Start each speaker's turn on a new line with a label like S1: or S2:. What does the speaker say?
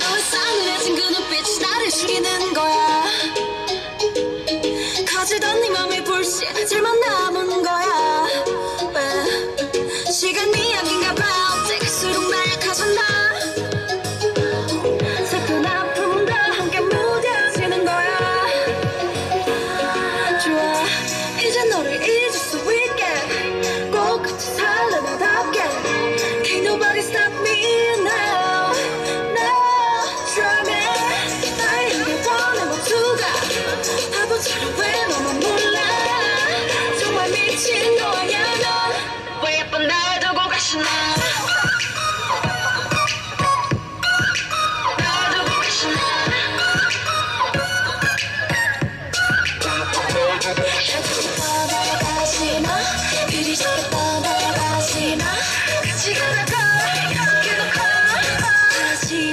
S1: 너의 싸늘해진 그 눈빛이 나를 죽이는 거야. 하지도 않네 맘의 불씨 잘 만나. 시작해 떠나가지 마 같이 가다 약속해 놓고 다시